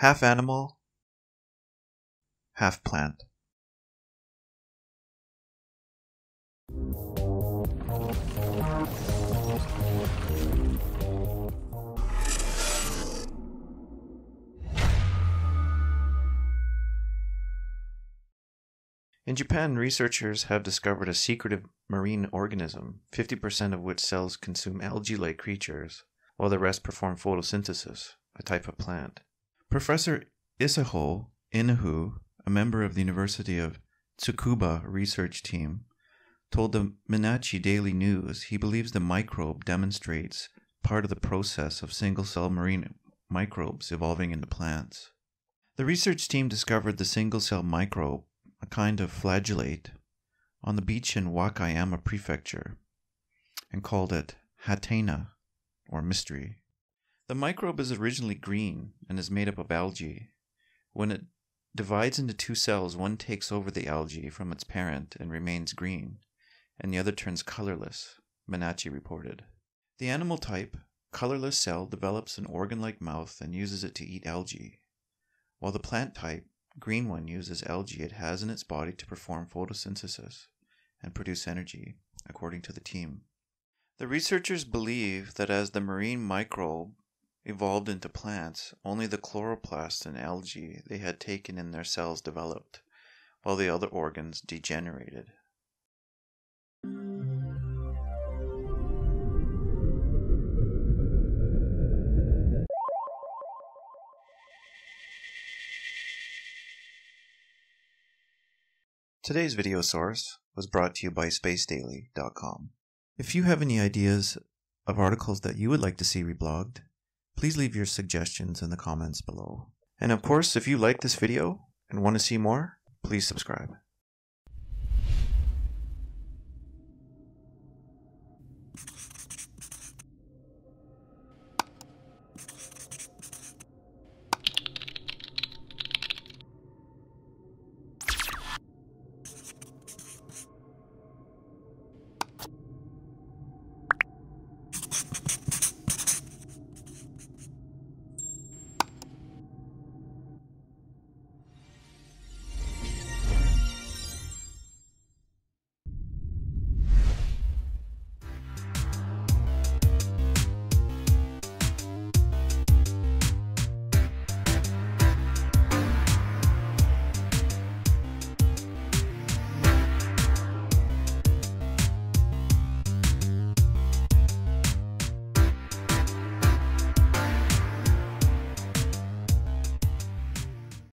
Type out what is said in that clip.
half animal, half plant. In Japan, researchers have discovered a secretive marine organism, 50% of which cells consume algae like creatures, while the rest perform photosynthesis, a type of plant. Professor Isao Inouye, a member of the University of Tsukuba research team, told the Mainichi Daily News he believes the microbe demonstrates part of the process of single cell marine microbes evolving into plants. The research team discovered the single cell microbe a kind of flagellate, on the beach in Wakayama Prefecture and called it Hatena, or mystery. The microbe is originally green and is made up of algae. When it divides into two cells, one takes over the algae from its parent and remains green, and the other turns colorless, Mainichi reported. The animal type, colorless cell, develops an organ like mouth and uses it to eat algae, while the plant type, Green one uses algae it has in its body to perform photosynthesis and produce energy, according to the team. The researchers believe that as the marine microbe evolved into plants, only the chloroplast and algae they had taken in their cells developed, while the other organs degenerated. Today's video source was brought to you by spacedaily.com. If you have any ideas of articles that you would like to see reblogged, please leave your suggestions in the comments below. And of course, if you like this video and want to see more, please subscribe.